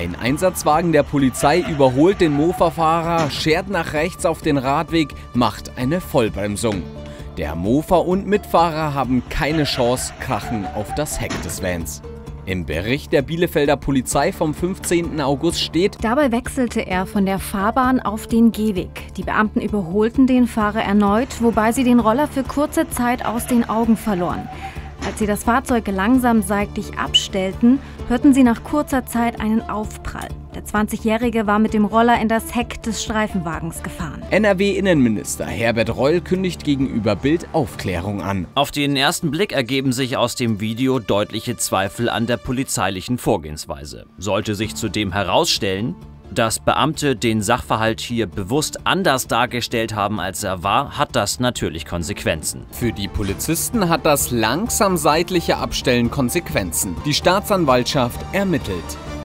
Ein Einsatzwagen der Polizei überholt den Mofa-Fahrer, schert nach rechts auf den Radweg, macht eine Vollbremsung. Der Mofa und Mitfahrer haben keine Chance, krachen auf das Heck des Vans. Im Bericht der Bielefelder Polizei vom 15. August steht, Dabei wechselte er von der Fahrbahn auf den Gehweg. Die Beamten überholten den Fahrer erneut, wobei sie den Roller für kurze Zeit aus den Augen verloren. Als sie das Fahrzeug langsam seitlich abstellten, hörten sie nach kurzer Zeit einen Aufprall. Der 20-Jährige war mit dem Roller in das Heck des Streifenwagens gefahren. NRW-Innenminister Herbert Reul kündigt gegenüber Bild Aufklärung an. Auf den ersten Blick ergeben sich aus dem Video deutliche Zweifel an der polizeilichen Vorgehensweise. Sollte sich zudem herausstellen, dass Beamte den Sachverhalt hier bewusst anders dargestellt haben, als er war, hat das natürlich Konsequenzen. Für die Polizisten hat das langsam seitliche Abstellen Konsequenzen. Die Staatsanwaltschaft ermittelt.